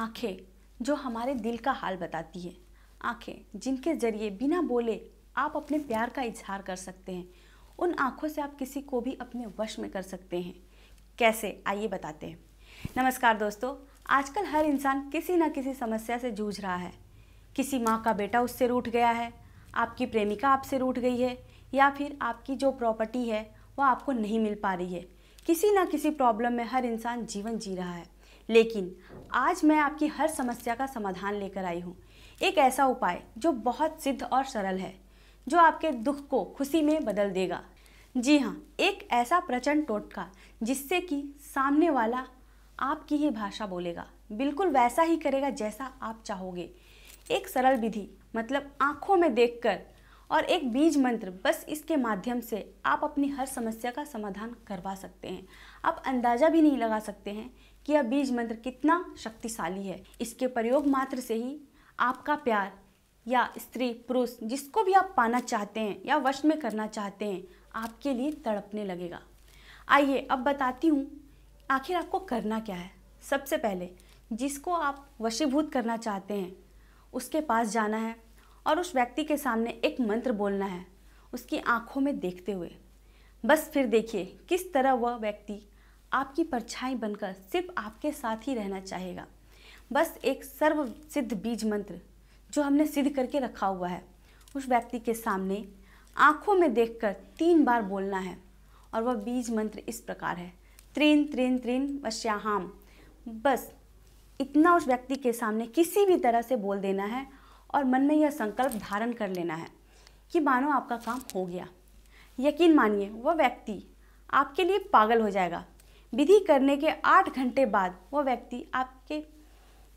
आँखें जो हमारे दिल का हाल बताती है। आँखें जिनके ज़रिए बिना बोले आप अपने प्यार का इजहार कर सकते हैं। उन आँखों से आप किसी को भी अपने वश में कर सकते हैं। कैसे? आइए बताते हैं। नमस्कार दोस्तों, आजकल हर इंसान किसी न किसी समस्या से जूझ रहा है। किसी माँ का बेटा उससे रूठ गया है, आपकी प्रेमिका आपसे रूठ गई है, या फिर आपकी जो प्रॉपर्टी है वह आपको नहीं मिल पा रही है। किसी ना किसी प्रॉब्लम में हर इंसान जीवन जी रहा है। लेकिन आज मैं आपकी हर समस्या का समाधान लेकर आई हूँ। एक ऐसा उपाय जो बहुत सिद्ध और सरल है, जो आपके दुख को खुशी में बदल देगा। जी हाँ एक ऐसा प्रचंड टोटका जिससे कि सामने वाला आपकी ही भाषा बोलेगा, बिल्कुल वैसा ही करेगा जैसा आप चाहोगे। एक सरल विधि मतलब आँखों में देखकर और एक बीज मंत्र बस इसके माध्यम से आप अपनी हर समस्या का समाधान करवा सकते हैं। आप अंदाज़ा भी नहीं लगा सकते हैं कि यह बीज मंत्र कितना शक्तिशाली है। इसके प्रयोग मात्र से ही आपका प्यार या स्त्री पुरुष जिसको भी आप पाना चाहते हैं या वश में करना चाहते हैं, आपके लिए तड़पने लगेगा। आइए अब बताती हूँ आखिर आपको करना क्या है। सबसे पहले जिसको आप वशीभूत करना चाहते हैं, उसके पास जाना है। और उस व्यक्ति के सामने एक मंत्र बोलना है, उसकी आँखों में देखते हुए। बस फिर देखिए, किस तरह वह व्यक्ति आपकी परछाई बनकर सिर्फ़ आपके साथ ही रहना चाहेगा। बस एक सर्व सिद्ध बीज मंत्र जो हमने सिद्ध करके रखा हुआ है, उस व्यक्ति के सामने आँखों में देखकर तीन बार बोलना है, और वह बीज मंत्र इस प्रकार है, त्रिन त्रिन त्रिन, वश्याहाम। बस इतना उस व्यक्ति के सामने किसी भी तरह से बोल देना है और मन में यह संकल्प धारण कर लेना है कि मानो आपका काम हो गया। यकीन मानिए, वह व्यक्ति आपके लिए पागल हो जाएगा। विधि करने के आठ घंटे बाद वह व्यक्ति आपके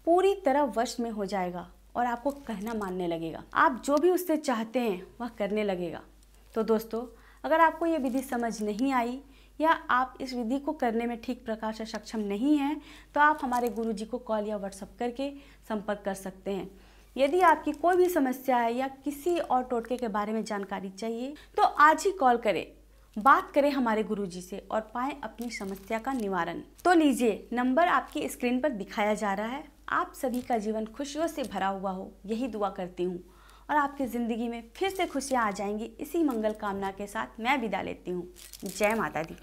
पूरी तरह वश में हो जाएगा और आपको कहना मानने लगेगा। आप जो भी उससे चाहते हैं, वह करने लगेगा। तो दोस्तों, अगर आपको ये विधि समझ नहीं आई या आप इस विधि को करने में ठीक प्रकार से सक्षम नहीं हैं तो आप हमारे गुरुजी को कॉल या व्हाट्सअप करके संपर्क कर सकते हैं। यदि आपकी कोई भी समस्या है या किसी और टोटके के बारे में जानकारी चाहिए तो आज ही कॉल करें। बात करें हमारे गुरुजी से और पाएँ अपनी समस्या का निवारण। तो लीजिए, नंबर आपकी स्क्रीन पर दिखाया जा रहा है। आप सभी का जीवन खुशियों से भरा हुआ हो, यही दुआ करती हूँ। और आपकी ज़िंदगी में फिर से खुशियाँ आ जाएँगी, इसी मंगल कामना के साथ मैं विदा लेती हूँ। जय माता दी।